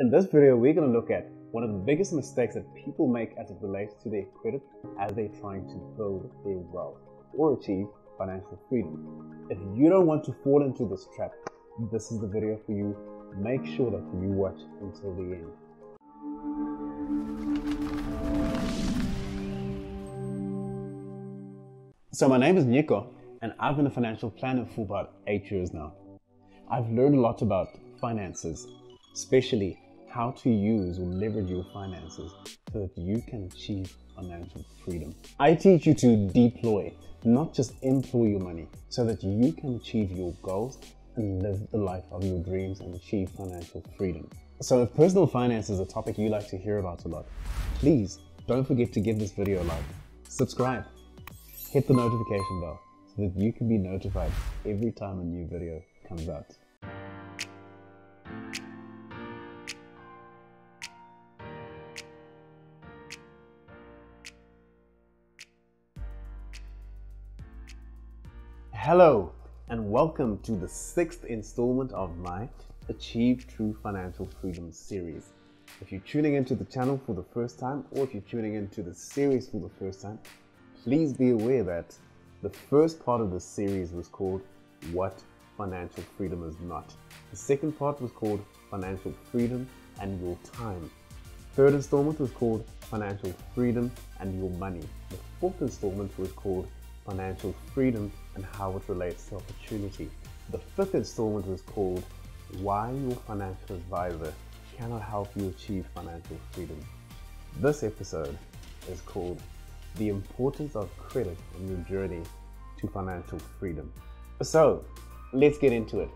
In this video, we're going to look at one of the biggest mistakes that people make as it relates to their credit as they're trying to build their wealth or achieve financial freedom. If you don't want to fall into this trap, this is the video for you. Make sure that you watch until the end. So my name is Nyiko and I've been a financial planner for about eight years now. I've learned a lot about finances, especially how to use or leverage your finances so that you can achieve financial freedom. I teach you to deploy, not just employ your money, so that you can achieve your goals and live the life of your dreams and achieve financial freedom. So if personal finance is a topic you like to hear about a lot, please don't forget to give this video a like, subscribe, hit the notification bell so that you can be notified every time a new video comes out. Hello, and welcome to the sixth installment of my Achieve True Financial Freedom series. If you're tuning into the channel for the first time, or if you're tuning into the series for the first time, please be aware that the first part of the series was called What Financial Freedom Is Not. The second part was called Financial Freedom and Your Time. Third installment was called Financial Freedom and Your Money. The fourth installment was called Financial Freedom and how it relates to opportunity. The fifth installment was called Why Your Financial Advisor Cannot Help You Achieve Financial Freedom. This episode is called The Importance of Credit in Your Journey to Financial Freedom. So, let's get into it.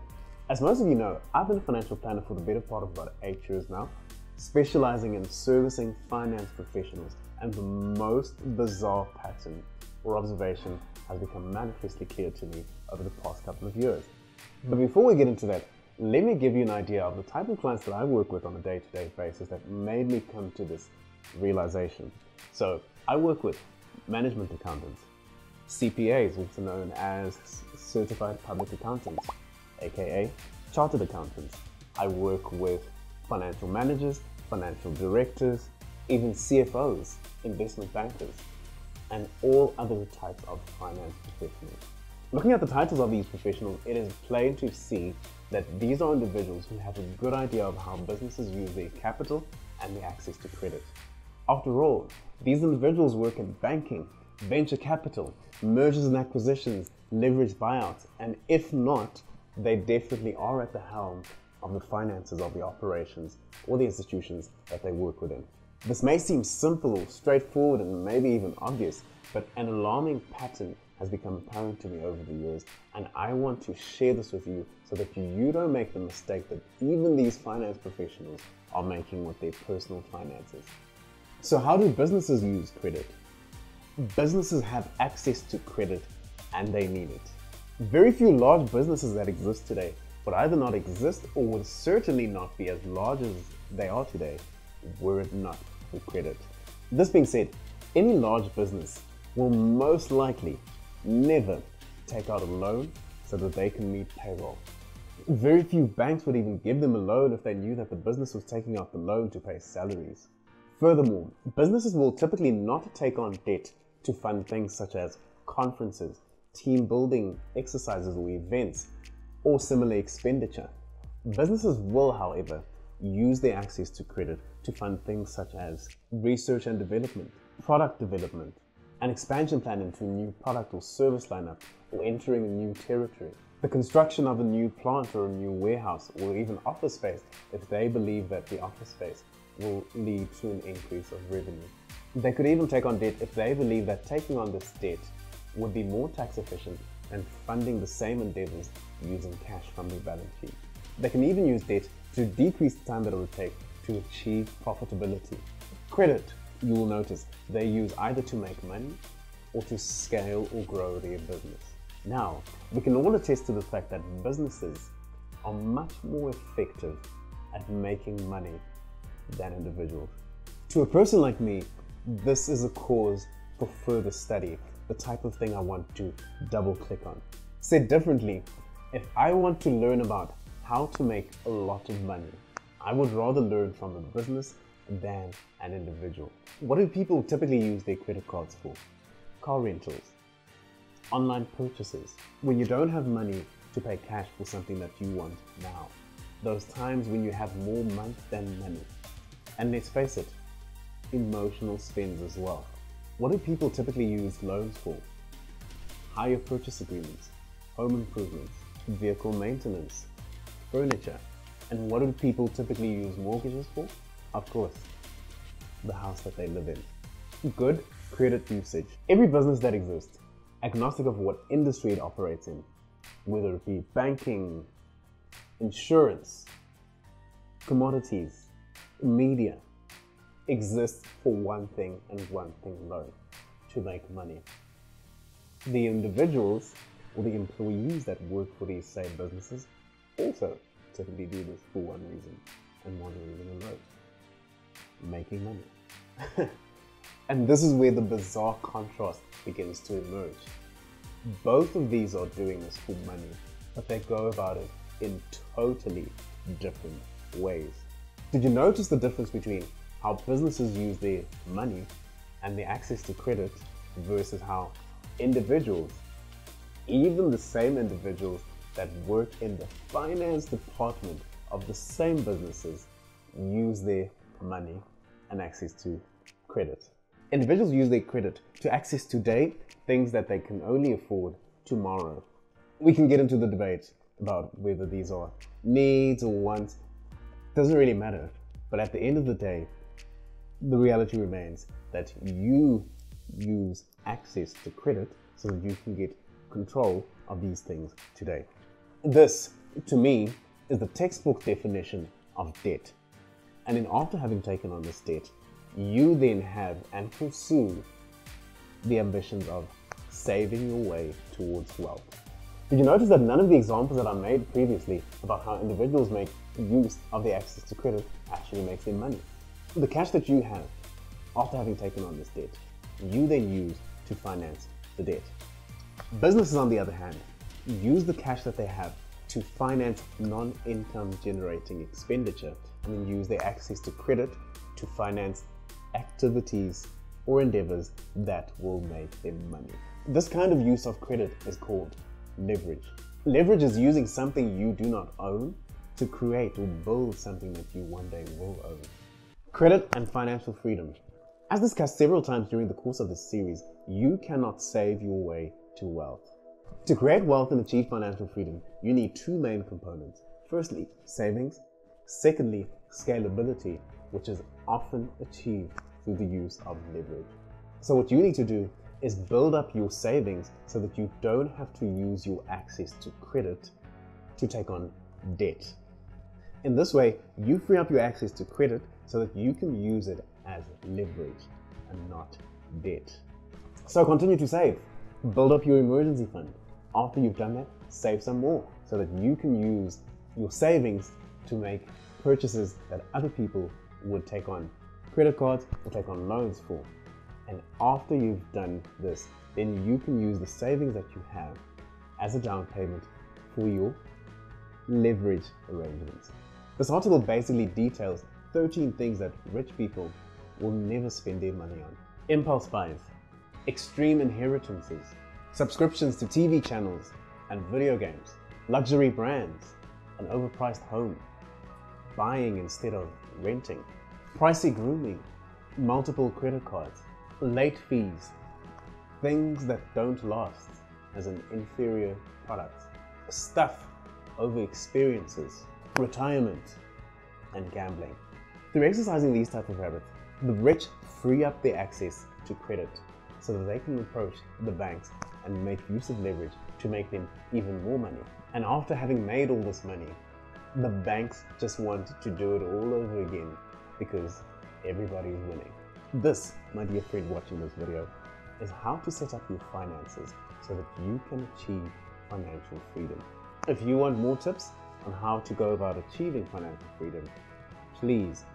As most of you know, I've been a financial planner for the better part of about eight years now, specializing in servicing finance professionals, and the most bizarre pattern or observation has become manifestly clear to me over the past couple of years. Hmm. But before we get into that, let me give you an idea of the type of clients that I work with on a day to day basis that made me come to this realization. So, I work with management accountants, CPAs, also known as Certified Public Accountants, aka Chartered Accountants. I work with financial managers, financial directors, even CFOs, investment bankers, and all other types of finance professionals. Looking at the titles of these professionals, it is plain to see that these are individuals who have a good idea of how businesses use their capital and their access to credit. After all, these individuals work in banking, venture capital, mergers and acquisitions, leverage buyouts, and if not, they definitely are at the helm of the finances of the operations or the institutions that they work within. This may seem simple or straightforward and maybe even obvious, but an alarming pattern has become apparent to me over the years, and I want to share this with you so that you don't make the mistake that even these finance professionals are making with their personal finances. So, how do businesses use credit? Businesses have access to credit and they need it. Very few large businesses that exist today would either not exist or would certainly not be as large as they are today were it not for credit. This being said, any large business will most likely never take out a loan so that they can meet payroll. Very few banks would even give them a loan if they knew that the business was taking out the loan to pay salaries. Furthermore, businesses will typically not take on debt to fund things such as conferences, team building exercises or events, or similar expenditure. Businesses will, however, use their access to credit to fund things such as research and development, product development, an expansion plan into a new product or service lineup, or entering a new territory, the construction of a new plant or a new warehouse, or even office space if they believe that the office space will lead to an increase of revenue. They could even take on debt if they believe that taking on this debt would be more tax efficient than funding the same endeavors using cash from their balance sheet. They can even use debt to decrease the time that it would take to achieve profitability. Credit, you will notice, they use either to make money or to scale or grow their business. Now, we can all attest to the fact that businesses are much more effective at making money than individuals. To a person like me, this is a cause for further study, the type of thing I want to double click on. Said differently, if I want to learn about how to make a lot of money, I would rather learn from a business than an individual. What do people typically use their credit cards for? Car rentals, online purchases, when you don't have money to pay cash for something that you want now. Those times when you have more month than money. And let's face it, emotional spends as well. What do people typically use loans for? Hire purchase agreements, home improvements, vehicle maintenance, furniture. And what do people typically use mortgages for? Of course, the house that they live in. Good credit usage. Every business that exists, agnostic of what industry it operates in, whether it be banking, insurance, commodities, media, exists for one thing and one thing alone to make money. The individuals or the employees that work for these same businesses also typically do this for one reason and one reason alone making money. and this is where the bizarre contrast begins to emerge. Both of these are doing this for money, but they go about it in totally different ways. Did you notice the difference between how businesses use their money and their access to credit versus how individuals, even the same individuals that work in the finance department of the same businesses, use their money and access to credit. Individuals use their credit to access today things that they can only afford tomorrow. We can get into the debate about whether these are needs or wants. Doesn't really matter. But at the end of the day, the reality remains that you use access to credit so that you can get control of these things today. This, to me, is the textbook definition of debt. And then after having taken on this debt, you then have and pursue the ambitions of saving your way towards wealth. Did you notice that none of the examples that I made previously about how individuals make use of the access to credit actually makes them money? The cash that you have after having taken on this debt, you then use to finance the debt. Businesses, on the other hand, use the cash that they have to finance non income generating expenditure and then use their access to credit to finance activities or endeavors that will make them money. This kind of use of credit is called leverage. Leverage is using something you do not own to create or build something that you one day will own. Credit and financial freedom. As discussed several times during the course of this series, you cannot save your way to wealth. To create wealth and achieve financial freedom, you need two main components. Firstly, savings. Secondly, scalability, which is often achieved through the use of leverage. So, what you need to do is build up your savings so that you don't have to use your access to credit to take on debt. In this way, you free up your access to credit so that you can use it as leverage and not debt. So continue to save. Build up your emergency fund. After you've done that, save some more so that you can use your savings to make purchases that other people would take on credit cards or take on loans for. And after you've done this, then you can use the savings that you have as a down payment for your leverage arrangements. This article basically details 13 things that rich people will never spend their money on. Impulse buys, extreme inheritances, subscriptions to TV channels and video games, luxury brands, an overpriced home, buying instead of renting, pricey grooming, multiple credit cards, late fees, things that don't last as an inferior product, stuff over experiences, retirement, and gambling. Through exercising these type of habits, the rich free up their access to credit so that they can approach the banks and make use of leverage to make them even more money. And after having made all this money, the banks just want to do it all over again because everybody is winning. This, my dear friend watching this video, is how to set up your finances so that you can achieve financial freedom. If you want more tips on how to go about achieving financial freedom, please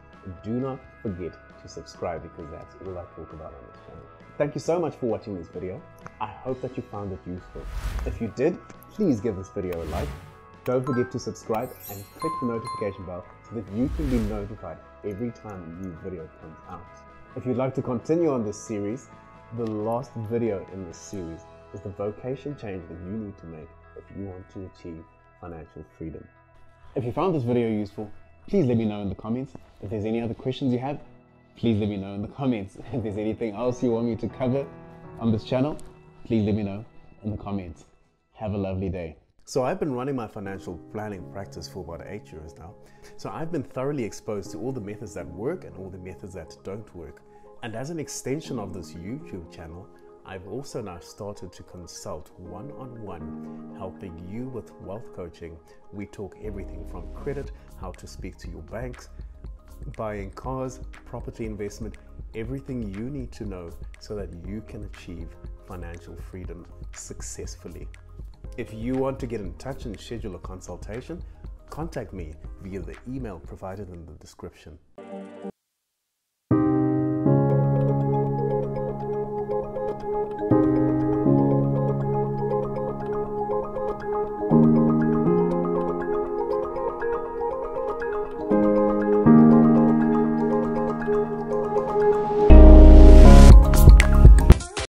do not forget to subscribe because that's all I talk about on this channel. Thank you so much for watching this video. I hope that you found it useful. If you did, please give this video a like. Don't forget to subscribe and click the notification bell so that you can be notified every time a new video comes out. If you'd like to continue on this series, the last video in this series is the vocation change that you need to make if you want to achieve financial freedom. If you found this video useful, please let me know in the comments. If there's any other questions you have, please let me know in the comments. If there's anything else you want me to cover on this channel, please let me know in the comments. Have a lovely day. So I've been running my financial planning practice for about eight years now. So I've been thoroughly exposed to all the methods that work and all the methods that don't work. And as an extension of this YouTube channel, I've also now started to consult one on one, helping you with wealth coaching. We talk everything from credit, how to speak to your banks, buying cars, property investment, everything you need to know so that you can achieve financial freedom successfully. If you want to get in touch and schedule a consultation, contact me via the email provided in the description.